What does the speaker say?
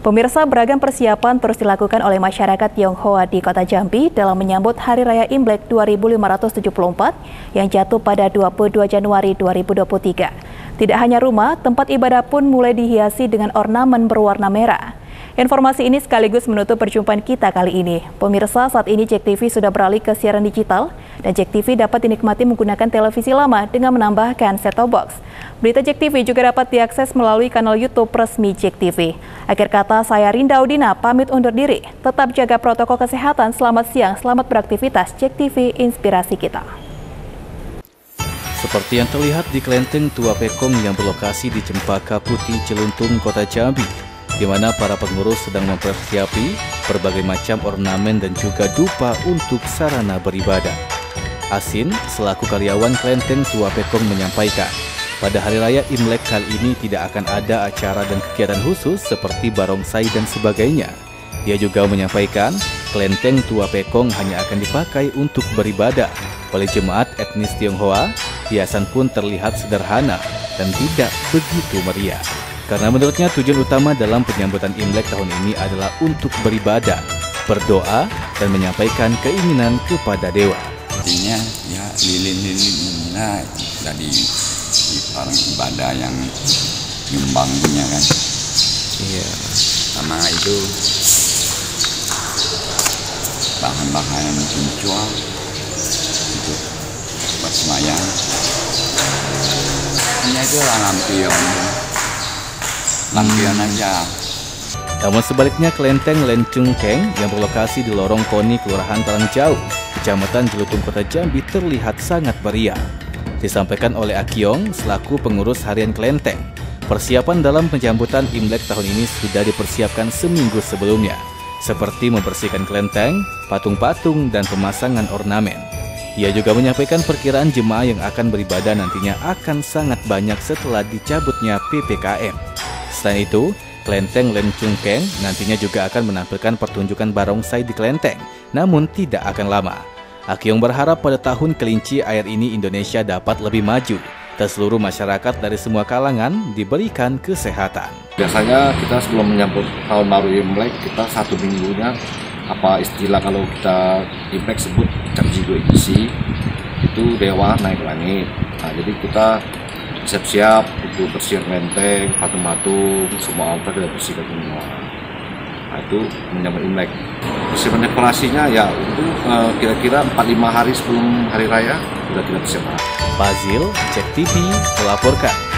Pemirsa beragam persiapan terus dilakukan oleh masyarakat Tionghoa di Kota Jambi dalam menyambut Hari Raya Imlek 2574 yang jatuh pada 22 Januari 2023. Tidak hanya rumah, tempat ibadah pun mulai dihiasi dengan ornamen berwarna merah. Informasi ini sekaligus menutup perjumpaan kita kali ini. Pemirsa, saat ini Jack TV sudah beralih ke siaran digital dan Jack TV dapat dinikmati menggunakan televisi lama dengan menambahkan set-top box. Berita Jack TV juga dapat diakses melalui kanal YouTube resmi Jack TV. Akhir kata, saya Rinda Udina pamit undur diri. Tetap jaga protokol kesehatan. Selamat siang, selamat beraktivitas. Jack TV, inspirasi kita. Seperti yang terlihat di kelenteng Tua Pekong yang berlokasi di Cempaka Putih, Celuntung, Kota Jambi, di mana para pengurus sedang mempersiapi berbagai macam ornamen dan juga dupa untuk sarana beribadah. Asin, selaku karyawan Klenteng Tua Pekong menyampaikan, pada Hari Raya Imlek kali ini tidak akan ada acara dan kegiatan khusus seperti barongsai dan sebagainya. Dia juga menyampaikan, Klenteng Tua Pekong hanya akan dipakai untuk beribadah. Oleh jemaat etnis Tionghoa, hiasan pun terlihat sederhana dan tidak begitu meriah. Karena menurutnya tujuan utama dalam penyambutan Imlek tahun ini adalah untuk beribadah, berdoa, dan menyampaikan keinginan kepada dewa. Artinya ya lilin-lilin nah dari di orang ibadah yang nyumbangnya kan. Iya. Sama itu bahan-bahan yang mencual untuk buat semayang. Hanya itu lah lampion lampion aja. Namun sebaliknya kelenteng Lencung Keng yang berlokasi di lorong Koni Kelurahan Talangjau, Kecamatan Jelutung Kota Jambi terlihat sangat meriah. Disampaikan oleh Akiong selaku pengurus harian kelenteng, persiapan dalam penyambutan Imlek tahun ini sudah dipersiapkan seminggu sebelumnya, seperti membersihkan kelenteng, patung-patung, dan pemasangan ornamen. Ia juga menyampaikan perkiraan jemaah yang akan beribadah nantinya akan sangat banyak setelah dicabutnya PPKM. Selain itu, Klenteng Lencung Keng nantinya juga akan menampilkan pertunjukan barongsai di Klenteng, namun tidak akan lama. Akiong berharap pada tahun kelinci air ini Indonesia dapat lebih maju dan seluruh masyarakat dari semua kalangan diberikan kesehatan. Biasanya kita sebelum menyambut tahun baru Imlek kita satu minggunya apa istilah kalau kita Imlek sebut Capjigo Isi itu dewa naik langit. Nah, jadi kita siap-siap untuk bersihkan lenteng, patung-patung, semua altar kita bersihkan semua. Nah itu menyambut Imlek. Persiapan dekorasinya ya itu uh, kira-kira 4-5 hari sebelum hari raya sudah kita persiapkan. Bazil, Cek TV, melaporkan.